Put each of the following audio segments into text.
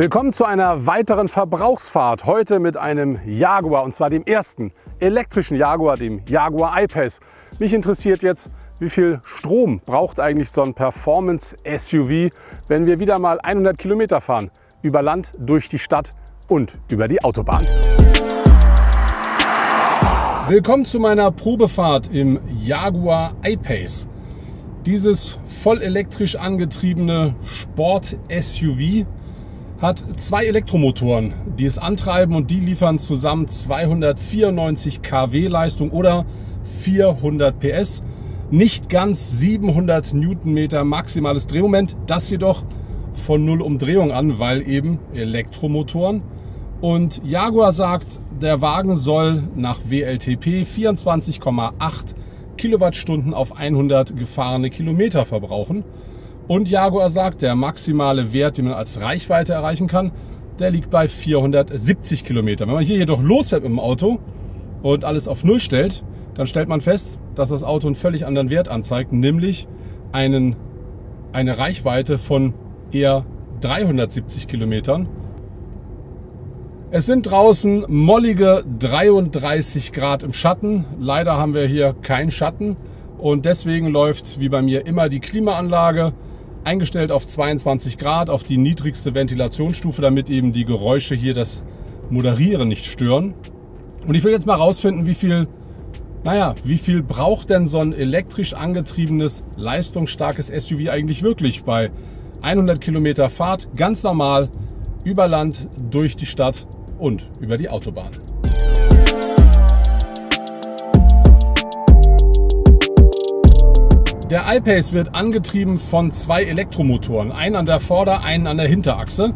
Willkommen zu einer weiteren Verbrauchsfahrt. Heute mit einem Jaguar und zwar dem ersten elektrischen Jaguar, dem Jaguar I-Pace. Mich interessiert jetzt, wie viel Strom braucht eigentlich so ein Performance-SUV, wenn wir wieder mal 100 Kilometer fahren. Über Land, durch die Stadt und über die Autobahn. Willkommen zu meiner Probefahrt im Jaguar I-Pace. Dieses voll elektrisch angetriebene Sport-SUV hat zwei Elektromotoren, die es antreiben und die liefern zusammen 294 kW Leistung oder 400 PS. Nicht ganz 700 Newtonmeter maximales Drehmoment, das jedoch von null Umdrehung an, weil eben Elektromotoren. Und Jaguar sagt, der Wagen soll nach WLTP 24,8 Kilowattstunden auf 100 gefahrene Kilometer verbrauchen. Und Jaguar sagt, der maximale Wert, den man als Reichweite erreichen kann, der liegt bei 470 Kilometern. Wenn man hier jedoch losfährt mit dem Auto und alles auf Null stellt, dann stellt man fest, dass das Auto einen völlig anderen Wert anzeigt, nämlich einen, eine Reichweite von eher 370 Kilometern. Es sind draußen mollige 33 Grad im Schatten. Leider haben wir hier keinen Schatten und deswegen läuft wie bei mir immer die Klimaanlage eingestellt auf 22 Grad, auf die niedrigste Ventilationsstufe, damit eben die Geräusche hier das Moderieren nicht stören. Und ich will jetzt mal rausfinden, wie viel, naja, wie viel braucht denn so ein elektrisch angetriebenes, leistungsstarkes SUV eigentlich wirklich bei 100 Kilometer Fahrt, ganz normal, über Land, durch die Stadt und über die Autobahn. Der iPace wird angetrieben von zwei Elektromotoren, einen an der Vorder-, einen an der Hinterachse.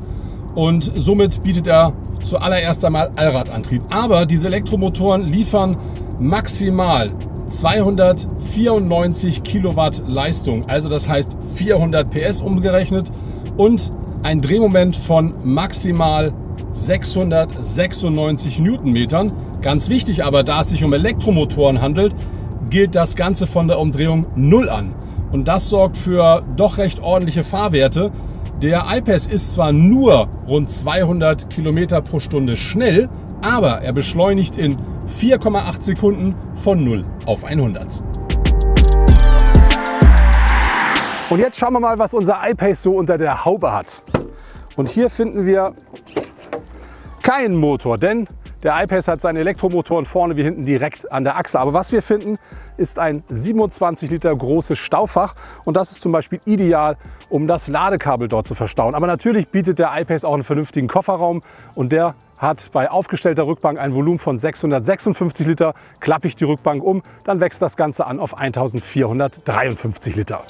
Und somit bietet er zuallererst einmal Allradantrieb. Aber diese Elektromotoren liefern maximal 294 Kilowatt Leistung, also das heißt 400 PS umgerechnet und ein Drehmoment von maximal 696 Newtonmetern. Ganz wichtig aber, da es sich um Elektromotoren handelt, gilt das Ganze von der Umdrehung 0 an. Und das sorgt für doch recht ordentliche Fahrwerte. Der iPass ist zwar nur rund 200 Kilometer pro Stunde schnell, aber er beschleunigt in 4,8 Sekunden von 0 auf 100. Und jetzt schauen wir mal, was unser iPace so unter der Haube hat. Und hier finden wir keinen Motor, denn der iPace hat seine Elektromotoren vorne wie hinten direkt an der Achse. Aber was wir finden, ist ein 27 Liter großes Staufach. Und das ist zum Beispiel ideal, um das Ladekabel dort zu verstauen. Aber natürlich bietet der iPace auch einen vernünftigen Kofferraum. Und der hat bei aufgestellter Rückbank ein Volumen von 656 Liter. Klappe ich die Rückbank um, dann wächst das Ganze an auf 1453 Liter.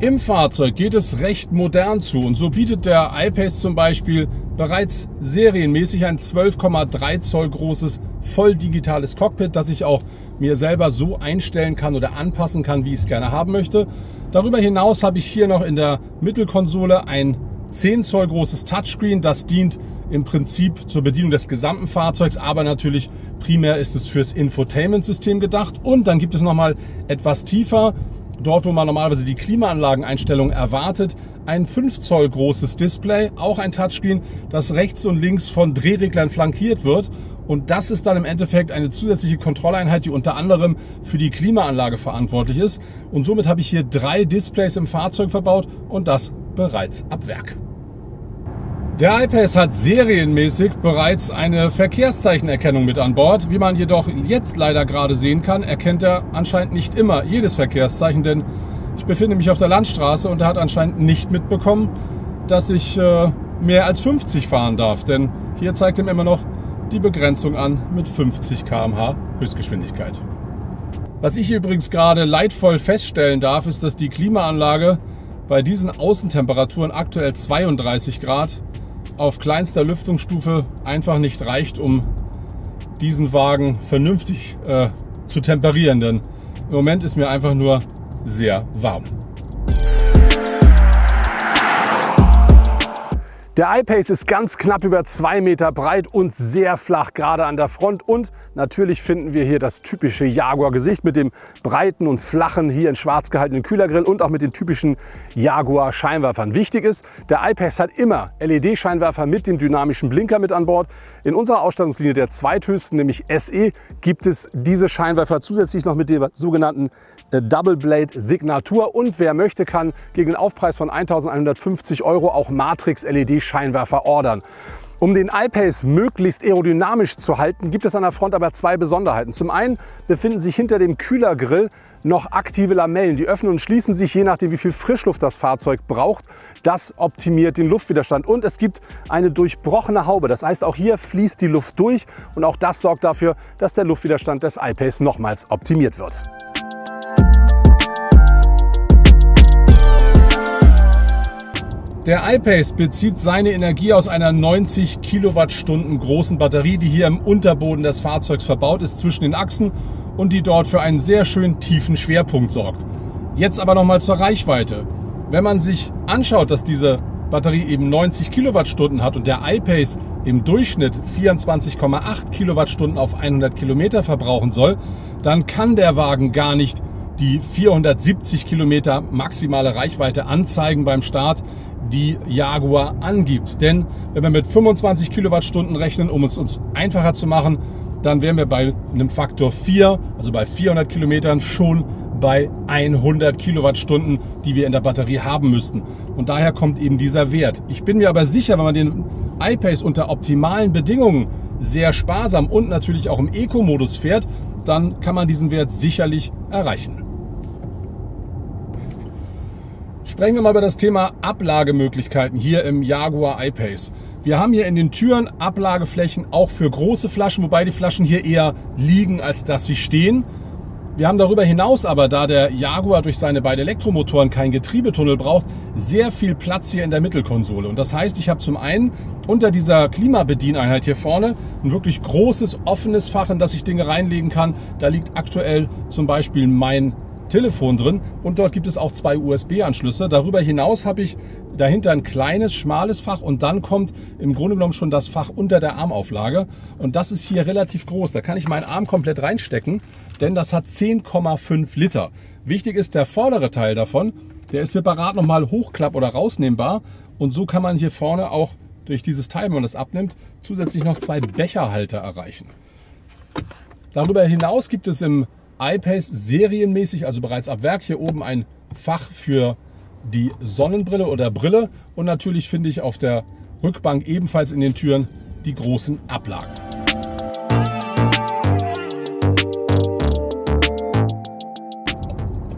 Im Fahrzeug geht es recht modern zu und so bietet der iPace zum Beispiel bereits serienmäßig ein 12,3 Zoll großes voll digitales Cockpit, das ich auch mir selber so einstellen kann oder anpassen kann, wie ich es gerne haben möchte. Darüber hinaus habe ich hier noch in der Mittelkonsole ein 10 Zoll großes Touchscreen, das dient im Prinzip zur Bedienung des gesamten Fahrzeugs, aber natürlich primär ist es fürs Infotainment-System gedacht. Und dann gibt es nochmal etwas tiefer dort wo man normalerweise die Klimaanlageneinstellung erwartet, ein 5 Zoll großes Display, auch ein Touchscreen, das rechts und links von Drehreglern flankiert wird. Und das ist dann im Endeffekt eine zusätzliche Kontrolleinheit, die unter anderem für die Klimaanlage verantwortlich ist. Und somit habe ich hier drei Displays im Fahrzeug verbaut und das bereits ab Werk. Der iPace hat serienmäßig bereits eine Verkehrszeichenerkennung mit an Bord. Wie man jedoch jetzt leider gerade sehen kann, erkennt er anscheinend nicht immer jedes Verkehrszeichen, denn ich befinde mich auf der Landstraße und er hat anscheinend nicht mitbekommen, dass ich äh, mehr als 50 fahren darf, denn hier zeigt ihm immer noch die Begrenzung an mit 50 km/h Höchstgeschwindigkeit. Was ich übrigens gerade leidvoll feststellen darf, ist, dass die Klimaanlage bei diesen Außentemperaturen aktuell 32 Grad auf kleinster Lüftungsstufe einfach nicht reicht, um diesen Wagen vernünftig äh, zu temperieren. Denn im Moment ist mir einfach nur sehr warm. Der iPace ist ganz knapp über zwei Meter breit und sehr flach, gerade an der Front. Und natürlich finden wir hier das typische Jaguar-Gesicht mit dem breiten und flachen, hier in schwarz gehaltenen Kühlergrill und auch mit den typischen Jaguar-Scheinwerfern. Wichtig ist, der iPace hat immer LED-Scheinwerfer mit dem dynamischen Blinker mit an Bord. In unserer Ausstattungslinie der zweithöchsten, nämlich SE, gibt es diese Scheinwerfer zusätzlich noch mit der sogenannten Double Blade Signatur und wer möchte, kann gegen einen Aufpreis von 1150 Euro auch Matrix LED Scheinwerfer ordern. Um den iPace möglichst aerodynamisch zu halten, gibt es an der Front aber zwei Besonderheiten. Zum einen befinden sich hinter dem Kühlergrill noch aktive Lamellen. Die öffnen und schließen sich je nachdem, wie viel Frischluft das Fahrzeug braucht. Das optimiert den Luftwiderstand. Und es gibt eine durchbrochene Haube. Das heißt, auch hier fließt die Luft durch und auch das sorgt dafür, dass der Luftwiderstand des iPace nochmals optimiert wird. Der iPace bezieht seine Energie aus einer 90 Kilowattstunden großen Batterie, die hier im Unterboden des Fahrzeugs verbaut ist, zwischen den Achsen und die dort für einen sehr schön tiefen Schwerpunkt sorgt. Jetzt aber nochmal zur Reichweite. Wenn man sich anschaut, dass diese Batterie eben 90 Kilowattstunden hat und der iPace im Durchschnitt 24,8 Kilowattstunden auf 100 Kilometer verbrauchen soll, dann kann der Wagen gar nicht die 470 Kilometer maximale Reichweite anzeigen beim Start, die Jaguar angibt. Denn wenn wir mit 25 Kilowattstunden rechnen, um es uns einfacher zu machen, dann wären wir bei einem Faktor 4, also bei 400 Kilometern schon bei 100 Kilowattstunden, die wir in der Batterie haben müssten. Und daher kommt eben dieser Wert. Ich bin mir aber sicher, wenn man den iPace unter optimalen Bedingungen sehr sparsam und natürlich auch im Eco-Modus fährt, dann kann man diesen Wert sicherlich erreichen. Sprechen wir mal über das Thema Ablagemöglichkeiten hier im Jaguar I-Pace. Wir haben hier in den Türen Ablageflächen auch für große Flaschen, wobei die Flaschen hier eher liegen, als dass sie stehen. Wir haben darüber hinaus aber, da der Jaguar durch seine beiden Elektromotoren keinen Getriebetunnel braucht, sehr viel Platz hier in der Mittelkonsole. Und das heißt, ich habe zum einen unter dieser Klimabedieneinheit hier vorne ein wirklich großes offenes Fach, in das ich Dinge reinlegen kann. Da liegt aktuell zum Beispiel mein Telefon drin und dort gibt es auch zwei USB-Anschlüsse. Darüber hinaus habe ich dahinter ein kleines, schmales Fach und dann kommt im Grunde genommen schon das Fach unter der Armauflage und das ist hier relativ groß. Da kann ich meinen Arm komplett reinstecken, denn das hat 10,5 Liter. Wichtig ist der vordere Teil davon, der ist separat nochmal hochklapp- oder rausnehmbar und so kann man hier vorne auch durch dieses Teil, wenn man das abnimmt, zusätzlich noch zwei Becherhalter erreichen. Darüber hinaus gibt es im iPace serienmäßig, also bereits ab Werk, hier oben ein Fach für die Sonnenbrille oder Brille und natürlich finde ich auf der Rückbank ebenfalls in den Türen die großen Ablagen.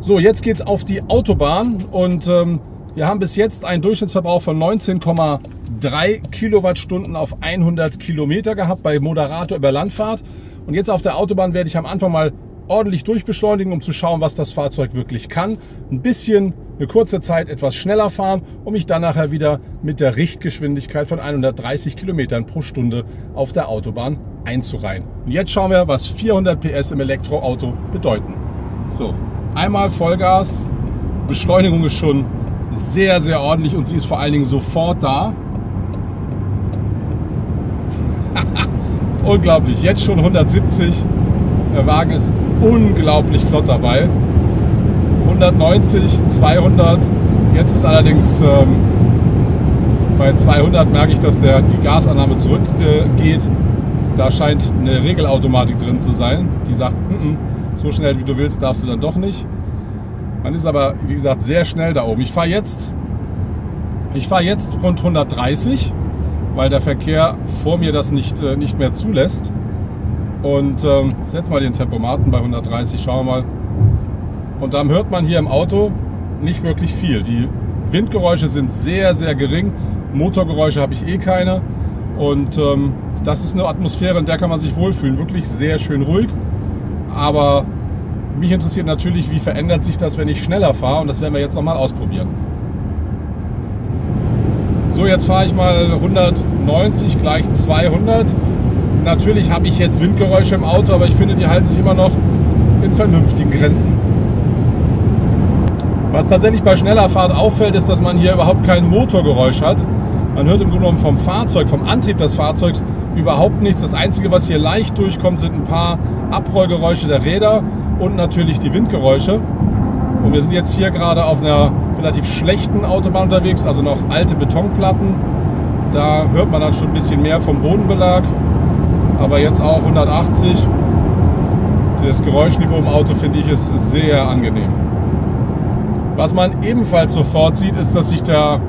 So, jetzt geht es auf die Autobahn und ähm, wir haben bis jetzt einen Durchschnittsverbrauch von 19,3 Kilowattstunden auf 100 Kilometer gehabt bei moderater Überlandfahrt. Und jetzt auf der Autobahn werde ich am Anfang mal ordentlich durchbeschleunigen, um zu schauen, was das Fahrzeug wirklich kann. Ein bisschen, eine kurze Zeit etwas schneller fahren, um mich dann nachher wieder mit der Richtgeschwindigkeit von 130 Kilometern pro Stunde auf der Autobahn einzureihen. Und jetzt schauen wir, was 400 PS im Elektroauto bedeuten. So, einmal Vollgas. Beschleunigung ist schon sehr, sehr ordentlich und sie ist vor allen Dingen sofort da. Unglaublich, jetzt schon 170. Der Wagen ist unglaublich flott dabei. 190, 200. Jetzt ist allerdings ähm, bei 200 merke ich, dass der, die Gasannahme zurückgeht. Äh, da scheint eine Regelautomatik drin zu sein, die sagt, N -n, so schnell wie du willst, darfst du dann doch nicht. Man ist aber, wie gesagt, sehr schnell da oben. Ich fahre jetzt, ich jetzt rund 130, weil der Verkehr vor mir das nicht, äh, nicht mehr zulässt. Und ähm, setz mal den Tempomaten bei 130, schauen wir mal. Und dann hört man hier im Auto nicht wirklich viel. Die Windgeräusche sind sehr, sehr gering. Motorgeräusche habe ich eh keine. Und ähm, das ist eine Atmosphäre, in der kann man sich wohlfühlen. Wirklich sehr schön ruhig. Aber mich interessiert natürlich, wie verändert sich das, wenn ich schneller fahre. Und das werden wir jetzt nochmal ausprobieren. So, jetzt fahre ich mal 190 gleich 200 natürlich habe ich jetzt Windgeräusche im Auto, aber ich finde, die halten sich immer noch in vernünftigen Grenzen. Was tatsächlich bei schneller Fahrt auffällt, ist, dass man hier überhaupt kein Motorgeräusch hat. Man hört im Grunde genommen vom Fahrzeug, vom Antrieb des Fahrzeugs überhaupt nichts. Das Einzige, was hier leicht durchkommt, sind ein paar Abrollgeräusche der Räder und natürlich die Windgeräusche. Und wir sind jetzt hier gerade auf einer relativ schlechten Autobahn unterwegs, also noch alte Betonplatten. Da hört man dann schon ein bisschen mehr vom Bodenbelag. Aber jetzt auch 180. Das Geräuschniveau im Auto finde ich ist sehr angenehm. Was man ebenfalls sofort sieht, ist, dass sich der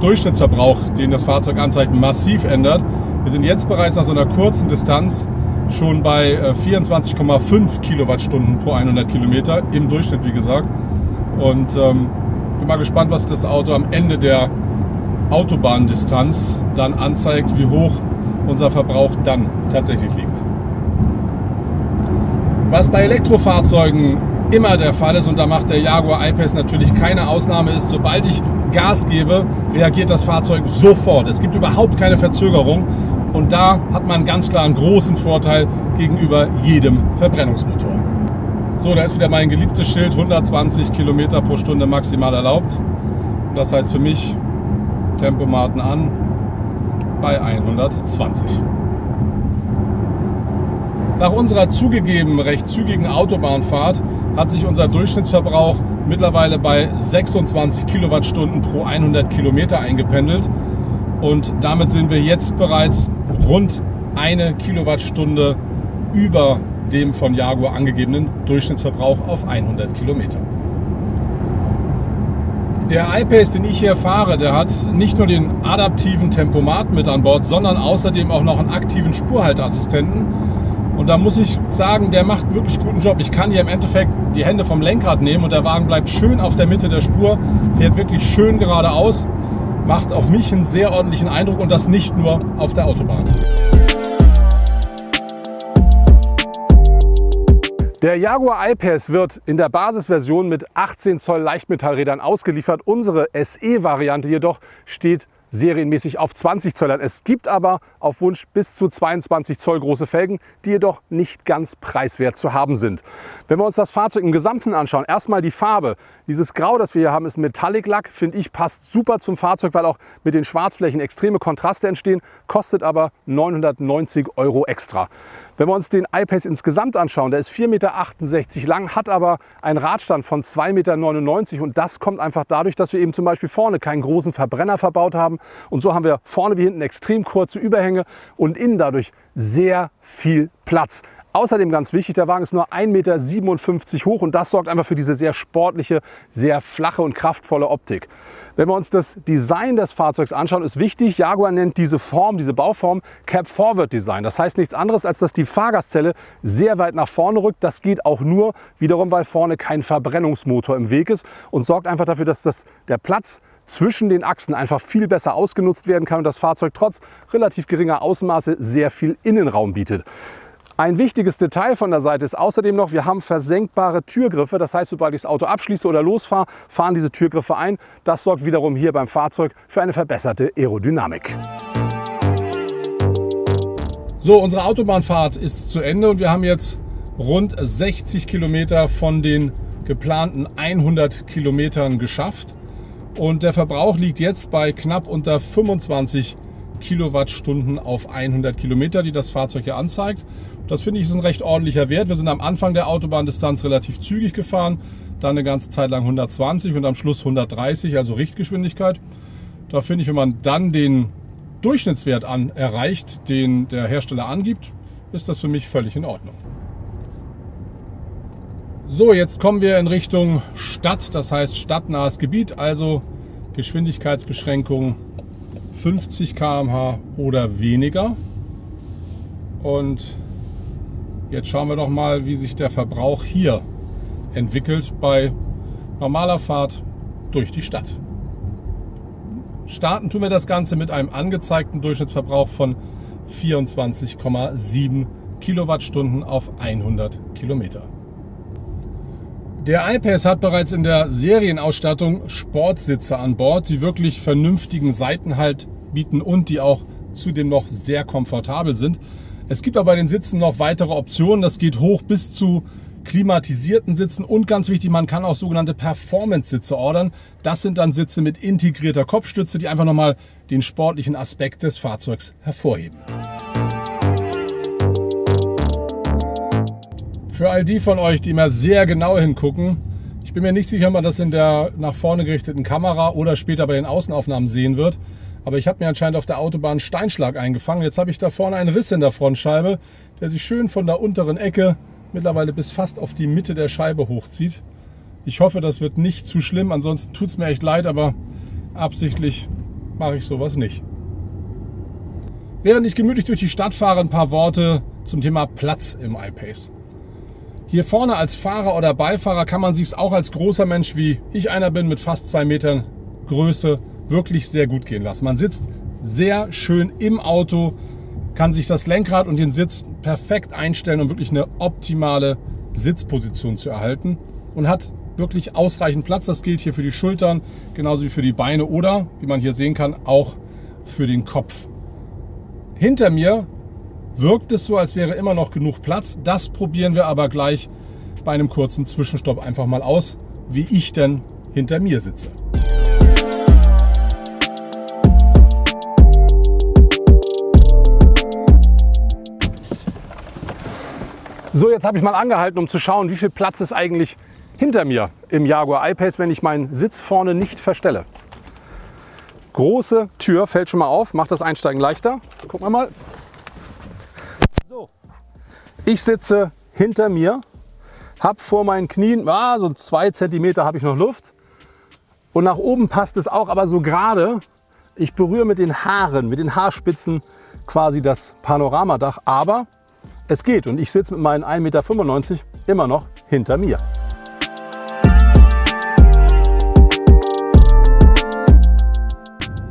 Durchschnittsverbrauch, den das Fahrzeug anzeigt, massiv ändert. Wir sind jetzt bereits nach so einer kurzen Distanz schon bei 24,5 äh, Kilowattstunden pro 100 Kilometer im Durchschnitt, wie gesagt. Und ähm, bin mal gespannt, was das Auto am Ende der Autobahndistanz dann anzeigt, wie hoch unser Verbrauch dann tatsächlich liegt. Was bei Elektrofahrzeugen immer der Fall ist und da macht der Jaguar I-Pace natürlich keine Ausnahme ist, sobald ich Gas gebe, reagiert das Fahrzeug sofort. Es gibt überhaupt keine Verzögerung und da hat man ganz klar einen großen Vorteil gegenüber jedem Verbrennungsmotor. So, da ist wieder mein geliebtes Schild, 120 Kilometer pro Stunde maximal erlaubt. Das heißt für mich Tempomaten an bei 120. Nach unserer zugegeben recht zügigen Autobahnfahrt hat sich unser Durchschnittsverbrauch mittlerweile bei 26 Kilowattstunden pro 100 Kilometer eingependelt. Und damit sind wir jetzt bereits rund eine Kilowattstunde über dem von Jaguar angegebenen Durchschnittsverbrauch auf 100 Kilometer. Der iPace, den ich hier fahre, der hat nicht nur den adaptiven Tempomat mit an Bord, sondern außerdem auch noch einen aktiven Spurhalteassistenten. Und da muss ich sagen, der macht wirklich guten Job. Ich kann hier im Endeffekt die Hände vom Lenkrad nehmen und der Wagen bleibt schön auf der Mitte der Spur, fährt wirklich schön geradeaus, macht auf mich einen sehr ordentlichen Eindruck und das nicht nur auf der Autobahn. Der Jaguar I-Pace wird in der Basisversion mit 18 Zoll Leichtmetallrädern ausgeliefert. Unsere SE-Variante jedoch steht serienmäßig auf 20 Zoll. Es gibt aber auf Wunsch bis zu 22 Zoll große Felgen, die jedoch nicht ganz preiswert zu haben sind. Wenn wir uns das Fahrzeug im Gesamten anschauen, erstmal die Farbe. Dieses Grau, das wir hier haben, ist Metallic Lack, finde ich, passt super zum Fahrzeug, weil auch mit den Schwarzflächen extreme Kontraste entstehen, kostet aber 990 Euro extra. Wenn wir uns den iPace insgesamt anschauen, der ist 4,68 Meter lang, hat aber einen Radstand von 2,99 Meter und das kommt einfach dadurch, dass wir eben zum Beispiel vorne keinen großen Verbrenner verbaut haben und so haben wir vorne wie hinten extrem kurze Überhänge und innen dadurch sehr viel Platz. Außerdem ganz wichtig, der Wagen ist nur 1,57 Meter hoch und das sorgt einfach für diese sehr sportliche, sehr flache und kraftvolle Optik. Wenn wir uns das Design des Fahrzeugs anschauen, ist wichtig, Jaguar nennt diese Form, diese Bauform Cap Forward Design. Das heißt nichts anderes, als dass die Fahrgastzelle sehr weit nach vorne rückt. Das geht auch nur wiederum, weil vorne kein Verbrennungsmotor im Weg ist und sorgt einfach dafür, dass das, der Platz zwischen den Achsen einfach viel besser ausgenutzt werden kann und das Fahrzeug trotz relativ geringer Außenmaße sehr viel Innenraum bietet. Ein wichtiges Detail von der Seite ist außerdem noch, wir haben versenkbare Türgriffe. Das heißt, sobald ich das Auto abschließe oder losfahre, fahren diese Türgriffe ein. Das sorgt wiederum hier beim Fahrzeug für eine verbesserte Aerodynamik. So, unsere Autobahnfahrt ist zu Ende und wir haben jetzt rund 60 Kilometer von den geplanten 100 Kilometern geschafft. Und der Verbrauch liegt jetzt bei knapp unter 25 Kilowattstunden auf 100 Kilometer, die das Fahrzeug hier anzeigt. Das finde ich ist ein recht ordentlicher Wert. Wir sind am Anfang der Autobahndistanz relativ zügig gefahren, dann eine ganze Zeit lang 120 und am Schluss 130, also Richtgeschwindigkeit. Da finde ich, wenn man dann den Durchschnittswert an erreicht, den der Hersteller angibt, ist das für mich völlig in Ordnung. So, jetzt kommen wir in Richtung Stadt, das heißt stadtnahes Gebiet, also Geschwindigkeitsbeschränkung 50 km/h oder weniger. Und Jetzt schauen wir doch mal, wie sich der Verbrauch hier entwickelt bei normaler Fahrt durch die Stadt. Starten tun wir das Ganze mit einem angezeigten Durchschnittsverbrauch von 24,7 Kilowattstunden auf 100 Kilometer. Der iPace hat bereits in der Serienausstattung Sportsitze an Bord, die wirklich vernünftigen Seitenhalt bieten und die auch zudem noch sehr komfortabel sind. Es gibt aber bei den Sitzen noch weitere Optionen. Das geht hoch bis zu klimatisierten Sitzen und ganz wichtig, man kann auch sogenannte Performance-Sitze ordern. Das sind dann Sitze mit integrierter Kopfstütze, die einfach nochmal den sportlichen Aspekt des Fahrzeugs hervorheben. Für all die von euch, die immer sehr genau hingucken, ich bin mir nicht sicher, ob man das in der nach vorne gerichteten Kamera oder später bei den Außenaufnahmen sehen wird. Aber ich habe mir anscheinend auf der Autobahn Steinschlag eingefangen. Jetzt habe ich da vorne einen Riss in der Frontscheibe, der sich schön von der unteren Ecke mittlerweile bis fast auf die Mitte der Scheibe hochzieht. Ich hoffe, das wird nicht zu schlimm. Ansonsten tut es mir echt leid, aber absichtlich mache ich sowas nicht. Während ich gemütlich durch die Stadt fahre, ein paar Worte zum Thema Platz im iPace. Hier vorne als Fahrer oder Beifahrer kann man sich auch als großer Mensch, wie ich einer bin, mit fast zwei Metern Größe, wirklich sehr gut gehen lassen. Man sitzt sehr schön im Auto, kann sich das Lenkrad und den Sitz perfekt einstellen, um wirklich eine optimale Sitzposition zu erhalten und hat wirklich ausreichend Platz. Das gilt hier für die Schultern, genauso wie für die Beine oder, wie man hier sehen kann, auch für den Kopf. Hinter mir wirkt es so, als wäre immer noch genug Platz. Das probieren wir aber gleich bei einem kurzen Zwischenstopp einfach mal aus, wie ich denn hinter mir sitze. So, jetzt habe ich mal angehalten, um zu schauen, wie viel Platz ist eigentlich hinter mir im Jaguar I-Pace, wenn ich meinen Sitz vorne nicht verstelle. Große Tür fällt schon mal auf, macht das Einsteigen leichter. Jetzt gucken wir mal. Ich sitze hinter mir, habe vor meinen Knien, ah, so zwei Zentimeter habe ich noch Luft. Und nach oben passt es auch, aber so gerade. Ich berühre mit den Haaren, mit den Haarspitzen quasi das Panoramadach. Aber es geht und ich sitze mit meinen 1,95 Meter immer noch hinter mir.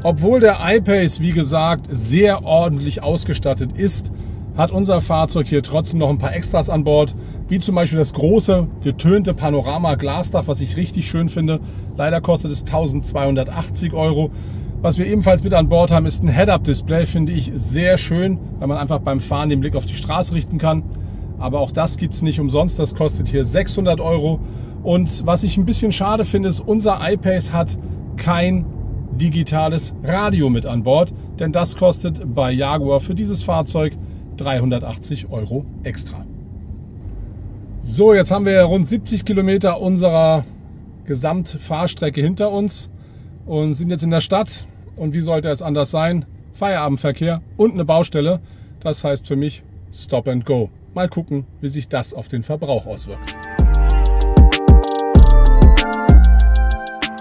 Obwohl der iPace, wie gesagt, sehr ordentlich ausgestattet ist, hat unser Fahrzeug hier trotzdem noch ein paar Extras an Bord, wie zum Beispiel das große getönte Panorama-Glasdach, was ich richtig schön finde. Leider kostet es 1280 Euro. Was wir ebenfalls mit an Bord haben, ist ein Head-Up-Display, finde ich sehr schön, weil man einfach beim Fahren den Blick auf die Straße richten kann. Aber auch das gibt es nicht umsonst, das kostet hier 600 Euro. Und was ich ein bisschen schade finde, ist, unser iPace hat kein digitales Radio mit an Bord, denn das kostet bei Jaguar für dieses Fahrzeug 380 Euro extra. So, jetzt haben wir rund 70 Kilometer unserer Gesamtfahrstrecke hinter uns und sind jetzt in der Stadt. Und wie sollte es anders sein? Feierabendverkehr und eine Baustelle. Das heißt für mich Stop and Go. Mal gucken, wie sich das auf den Verbrauch auswirkt.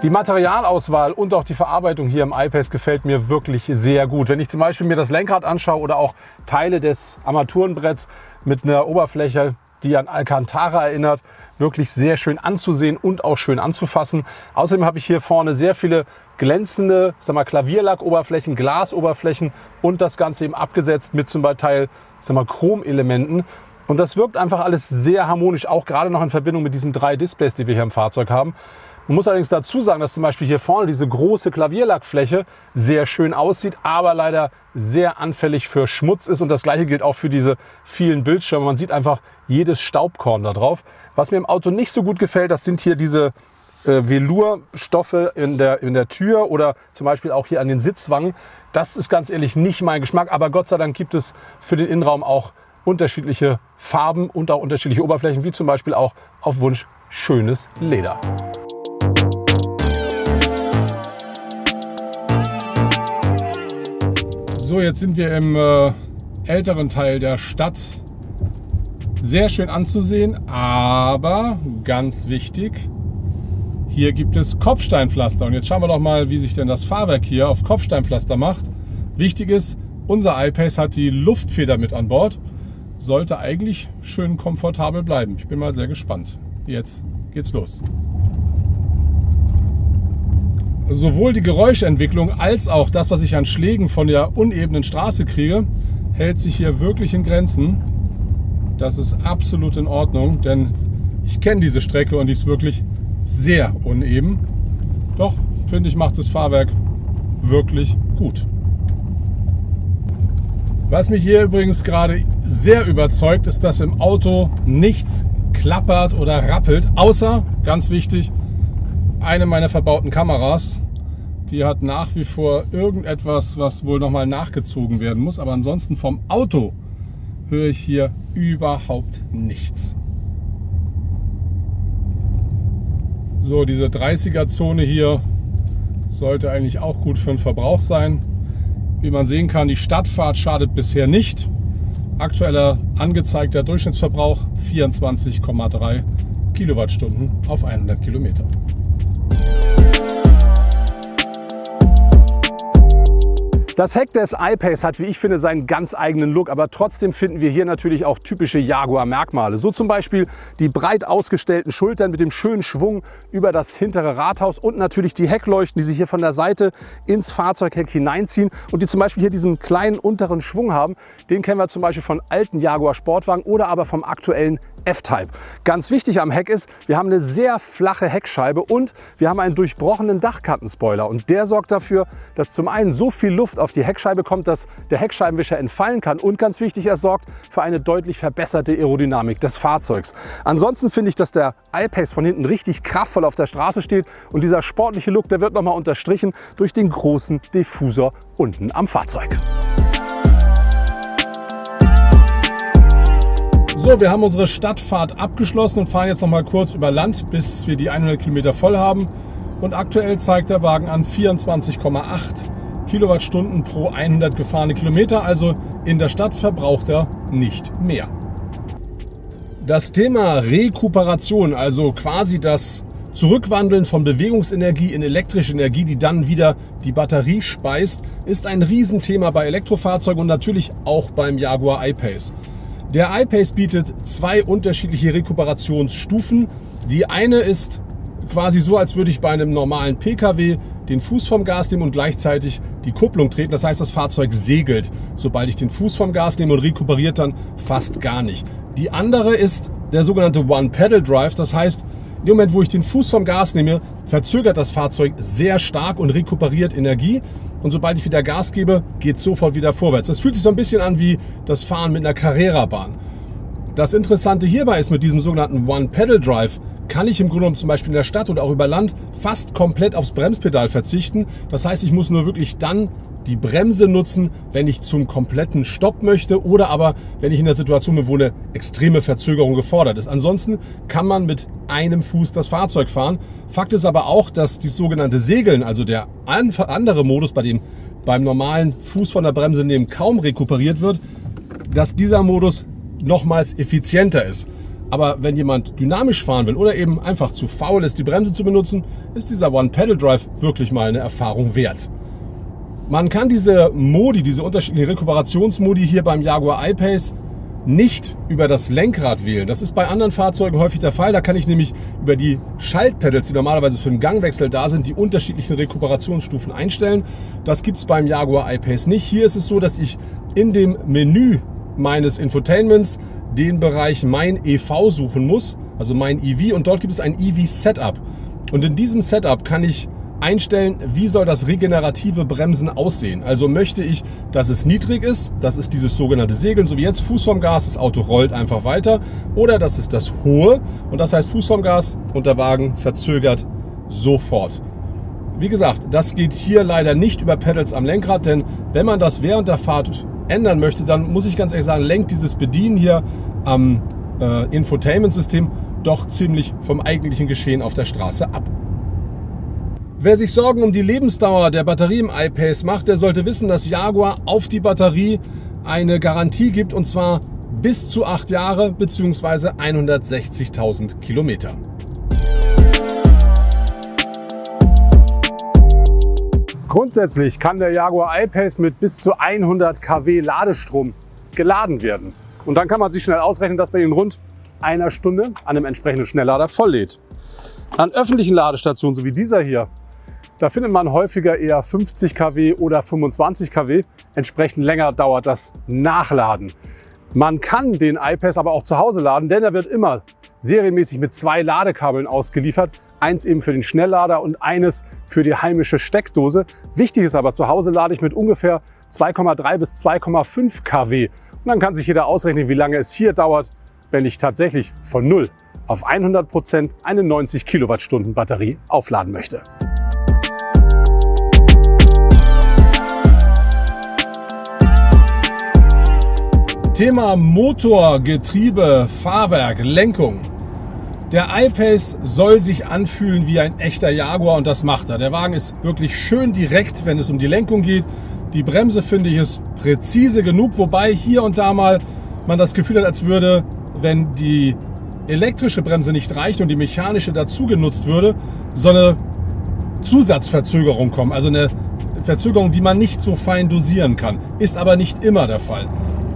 Die Materialauswahl und auch die Verarbeitung hier im iPace gefällt mir wirklich sehr gut. Wenn ich zum Beispiel mir das Lenkrad anschaue oder auch Teile des Armaturenbretts mit einer Oberfläche, die an Alcantara erinnert, wirklich sehr schön anzusehen und auch schön anzufassen. Außerdem habe ich hier vorne sehr viele glänzende sag mal, Klavierlackoberflächen, Glasoberflächen und das Ganze eben abgesetzt mit zum Teil sag mal, Chromelementen. Und das wirkt einfach alles sehr harmonisch, auch gerade noch in Verbindung mit diesen drei Displays, die wir hier im Fahrzeug haben. Man muss allerdings dazu sagen, dass zum Beispiel hier vorne diese große Klavierlackfläche sehr schön aussieht, aber leider sehr anfällig für Schmutz ist. Und das gleiche gilt auch für diese vielen Bildschirme. Man sieht einfach jedes Staubkorn da drauf. Was mir im Auto nicht so gut gefällt, das sind hier diese äh, Velurstoffe in der, in der Tür oder zum Beispiel auch hier an den Sitzwangen. Das ist ganz ehrlich nicht mein Geschmack, aber Gott sei Dank gibt es für den Innenraum auch unterschiedliche Farben und auch unterschiedliche Oberflächen, wie zum Beispiel auch auf Wunsch schönes Leder. So, jetzt sind wir im äh, älteren Teil der Stadt. Sehr schön anzusehen, aber ganz wichtig, hier gibt es Kopfsteinpflaster. Und jetzt schauen wir doch mal, wie sich denn das Fahrwerk hier auf Kopfsteinpflaster macht. Wichtig ist, unser iPace hat die Luftfeder mit an Bord. Sollte eigentlich schön komfortabel bleiben. Ich bin mal sehr gespannt. Jetzt geht's los sowohl die Geräuschentwicklung als auch das, was ich an Schlägen von der unebenen Straße kriege, hält sich hier wirklich in Grenzen. Das ist absolut in Ordnung, denn ich kenne diese Strecke und die ist wirklich sehr uneben. Doch, finde ich, macht das Fahrwerk wirklich gut. Was mich hier übrigens gerade sehr überzeugt, ist, dass im Auto nichts klappert oder rappelt. Außer, ganz wichtig, eine meiner verbauten Kameras. Die hat nach wie vor irgendetwas, was wohl nochmal nachgezogen werden muss. Aber ansonsten vom Auto höre ich hier überhaupt nichts. So, diese 30er-Zone hier sollte eigentlich auch gut für den Verbrauch sein. Wie man sehen kann, die Stadtfahrt schadet bisher nicht. Aktueller angezeigter Durchschnittsverbrauch 24,3 Kilowattstunden auf 100 Kilometer. Das Heck des I-Pace hat, wie ich finde, seinen ganz eigenen Look, aber trotzdem finden wir hier natürlich auch typische Jaguar-Merkmale. So zum Beispiel die breit ausgestellten Schultern mit dem schönen Schwung über das hintere Rathaus und natürlich die Heckleuchten, die sich hier von der Seite ins Fahrzeugheck hineinziehen und die zum Beispiel hier diesen kleinen unteren Schwung haben. Den kennen wir zum Beispiel von alten Jaguar Sportwagen oder aber vom aktuellen F-Type. Ganz wichtig am Heck ist, wir haben eine sehr flache Heckscheibe und wir haben einen durchbrochenen Dachkantenspoiler. Und der sorgt dafür, dass zum einen so viel Luft auf die Heckscheibe kommt, dass der Heckscheibenwischer entfallen kann. Und ganz wichtig, er sorgt für eine deutlich verbesserte Aerodynamik des Fahrzeugs. Ansonsten finde ich, dass der I-Pace von hinten richtig kraftvoll auf der Straße steht. Und dieser sportliche Look, der wird nochmal unterstrichen durch den großen Diffusor unten am Fahrzeug. So, wir haben unsere Stadtfahrt abgeschlossen und fahren jetzt noch mal kurz über Land, bis wir die 100 Kilometer voll haben. Und aktuell zeigt der Wagen an 24,8 Kilowattstunden pro 100 gefahrene Kilometer. Also in der Stadt verbraucht er nicht mehr. Das Thema Rekuperation, also quasi das Zurückwandeln von Bewegungsenergie in elektrische Energie, die dann wieder die Batterie speist, ist ein Riesenthema bei Elektrofahrzeugen und natürlich auch beim Jaguar I-Pace. Der iPace bietet zwei unterschiedliche Rekuperationsstufen. Die eine ist quasi so, als würde ich bei einem normalen Pkw den Fuß vom Gas nehmen und gleichzeitig die Kupplung treten. Das heißt, das Fahrzeug segelt, sobald ich den Fuß vom Gas nehme und rekuperiert dann fast gar nicht. Die andere ist der sogenannte One-Pedal-Drive. Das heißt, in dem Moment, wo ich den Fuß vom Gas nehme, verzögert das Fahrzeug sehr stark und rekuperiert Energie und sobald ich wieder Gas gebe, geht es sofort wieder vorwärts. Das fühlt sich so ein bisschen an wie das Fahren mit einer Carrera-Bahn. Das Interessante hierbei ist mit diesem sogenannten One-Pedal-Drive, kann ich im Grunde genommen zum Beispiel in der Stadt oder auch über Land fast komplett aufs Bremspedal verzichten. Das heißt, ich muss nur wirklich dann die Bremse nutzen, wenn ich zum kompletten Stopp möchte oder aber wenn ich in der Situation bin, wo eine extreme Verzögerung gefordert ist. Ansonsten kann man mit einem Fuß das Fahrzeug fahren. Fakt ist aber auch, dass das sogenannte Segeln, also der andere Modus, bei dem beim normalen Fuß von der Bremse nehmen kaum rekuperiert wird, dass dieser Modus nochmals effizienter ist. Aber wenn jemand dynamisch fahren will oder eben einfach zu faul ist, die Bremse zu benutzen, ist dieser One-Pedal-Drive wirklich mal eine Erfahrung wert. Man kann diese Modi, diese unterschiedlichen Rekuperationsmodi hier beim Jaguar I-Pace nicht über das Lenkrad wählen. Das ist bei anderen Fahrzeugen häufig der Fall. Da kann ich nämlich über die Schaltpedals, die normalerweise für den Gangwechsel da sind, die unterschiedlichen Rekuperationsstufen einstellen. Das gibt es beim Jaguar I-Pace nicht. Hier ist es so, dass ich in dem Menü meines Infotainments den Bereich Mein EV suchen muss, also mein EV und dort gibt es ein EV Setup. Und in diesem Setup kann ich einstellen, wie soll das regenerative Bremsen aussehen. Also möchte ich, dass es niedrig ist, das ist dieses sogenannte Segeln, so wie jetzt Fuß vom Gas, das Auto rollt einfach weiter. Oder das ist das hohe und das heißt Fuß vom Gas und der Wagen verzögert sofort. Wie gesagt, das geht hier leider nicht über Pedals am Lenkrad, denn wenn man das während der Fahrt ändern möchte, dann muss ich ganz ehrlich sagen, lenkt dieses Bedienen hier am äh, Infotainment-System doch ziemlich vom eigentlichen Geschehen auf der Straße ab. Wer sich Sorgen um die Lebensdauer der Batterie im iPace macht, der sollte wissen, dass Jaguar auf die Batterie eine Garantie gibt und zwar bis zu acht Jahre bzw. 160.000 Kilometer. Grundsätzlich kann der Jaguar I-Pace mit bis zu 100 kW Ladestrom geladen werden. Und dann kann man sich schnell ausrechnen, dass man in rund einer Stunde an einem entsprechenden Schnelllader volllädt. An öffentlichen Ladestationen, so wie dieser hier, da findet man häufiger eher 50 kW oder 25 kW. Entsprechend länger dauert das Nachladen. Man kann den iPass aber auch zu Hause laden, denn er wird immer serienmäßig mit zwei Ladekabeln ausgeliefert. Eins eben für den Schnelllader und eines für die heimische Steckdose. Wichtig ist aber, zu Hause lade ich mit ungefähr 2,3 bis 2,5 kW. Und dann kann sich jeder ausrechnen, wie lange es hier dauert, wenn ich tatsächlich von 0 auf 100 Prozent eine 90 Kilowattstunden Batterie aufladen möchte. Thema Motor, Getriebe, Fahrwerk, Lenkung. Der I-Pace soll sich anfühlen wie ein echter Jaguar und das macht er. Der Wagen ist wirklich schön direkt, wenn es um die Lenkung geht. Die Bremse finde ich ist präzise genug, wobei hier und da mal man das Gefühl hat, als würde, wenn die elektrische Bremse nicht reicht und die mechanische dazu genutzt würde, so eine Zusatzverzögerung kommen. Also eine Verzögerung, die man nicht so fein dosieren kann. Ist aber nicht immer der Fall.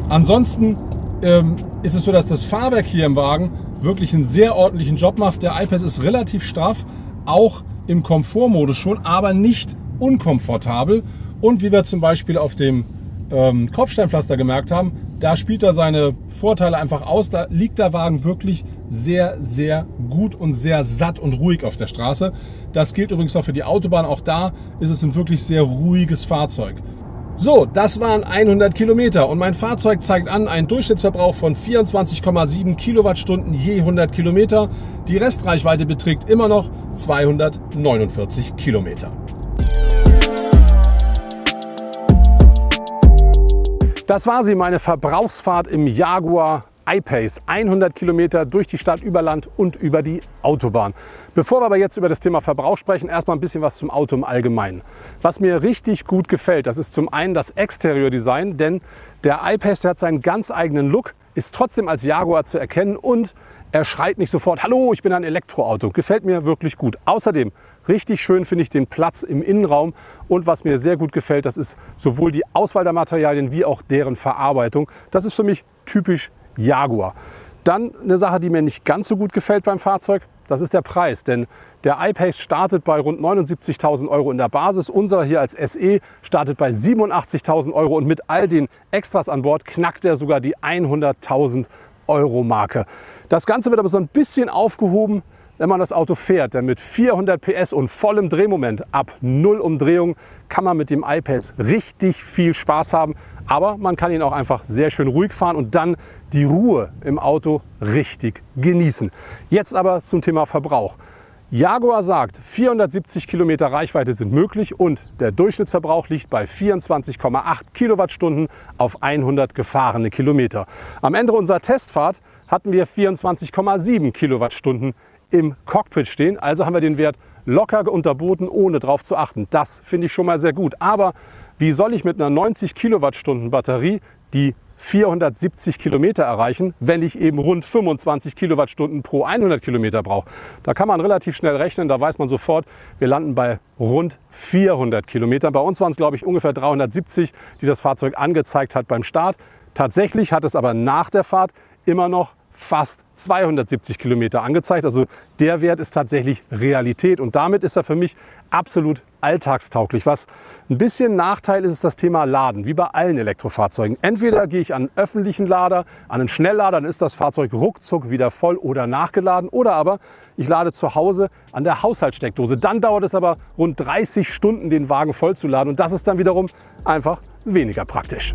Ansonsten ähm, ist es so, dass das Fahrwerk hier im Wagen wirklich einen sehr ordentlichen Job macht. Der iPads ist relativ straff, auch im Komfortmodus schon, aber nicht unkomfortabel. Und wie wir zum Beispiel auf dem ähm, Kopfsteinpflaster gemerkt haben, da spielt er seine Vorteile einfach aus. Da liegt der Wagen wirklich sehr, sehr gut und sehr satt und ruhig auf der Straße. Das gilt übrigens auch für die Autobahn. Auch da ist es ein wirklich sehr ruhiges Fahrzeug. So, das waren 100 Kilometer und mein Fahrzeug zeigt an einen Durchschnittsverbrauch von 24,7 Kilowattstunden je 100 Kilometer. Die Restreichweite beträgt immer noch 249 Kilometer. Das war sie, meine Verbrauchsfahrt im Jaguar iPace 100 Kilometer durch die Stadt über Land und über die Autobahn. Bevor wir aber jetzt über das Thema Verbrauch sprechen, erstmal ein bisschen was zum Auto im Allgemeinen. Was mir richtig gut gefällt, das ist zum einen das Exterior-Design, denn der iPace der hat seinen ganz eigenen Look, ist trotzdem als Jaguar zu erkennen und er schreit nicht sofort, hallo, ich bin ein Elektroauto. Gefällt mir wirklich gut. Außerdem, richtig schön finde ich den Platz im Innenraum. Und was mir sehr gut gefällt, das ist sowohl die Auswahl der Materialien wie auch deren Verarbeitung. Das ist für mich typisch Jaguar. Dann eine Sache, die mir nicht ganz so gut gefällt beim Fahrzeug, das ist der Preis. Denn der iPace startet bei rund 79.000 Euro in der Basis. Unser hier als SE startet bei 87.000 Euro und mit all den Extras an Bord knackt er sogar die 100.000 Euro Marke. Das Ganze wird aber so ein bisschen aufgehoben wenn man das Auto fährt. Denn mit 400 PS und vollem Drehmoment ab 0 Umdrehungen kann man mit dem iPace richtig viel Spaß haben. Aber man kann ihn auch einfach sehr schön ruhig fahren und dann die Ruhe im Auto richtig genießen. Jetzt aber zum Thema Verbrauch. Jaguar sagt, 470 Kilometer Reichweite sind möglich und der Durchschnittsverbrauch liegt bei 24,8 Kilowattstunden auf 100 gefahrene Kilometer. Am Ende unserer Testfahrt hatten wir 24,7 Kilowattstunden im Cockpit stehen. Also haben wir den Wert locker unterboten, ohne darauf zu achten. Das finde ich schon mal sehr gut. Aber wie soll ich mit einer 90 Kilowattstunden Batterie die 470 Kilometer erreichen, wenn ich eben rund 25 Kilowattstunden pro 100 Kilometer brauche. Da kann man relativ schnell rechnen, da weiß man sofort, wir landen bei rund 400 Kilometern. Bei uns waren es, glaube ich, ungefähr 370, die das Fahrzeug angezeigt hat beim Start. Tatsächlich hat es aber nach der Fahrt immer noch fast 270 Kilometer angezeigt. Also der Wert ist tatsächlich Realität und damit ist er für mich absolut alltagstauglich. Was ein bisschen Nachteil ist, ist das Thema Laden, wie bei allen Elektrofahrzeugen. Entweder gehe ich an einen öffentlichen Lader, an einen Schnelllader, dann ist das Fahrzeug ruckzuck wieder voll oder nachgeladen. Oder aber ich lade zu Hause an der Haushaltssteckdose. Dann dauert es aber rund 30 Stunden, den Wagen vollzuladen und das ist dann wiederum einfach weniger praktisch.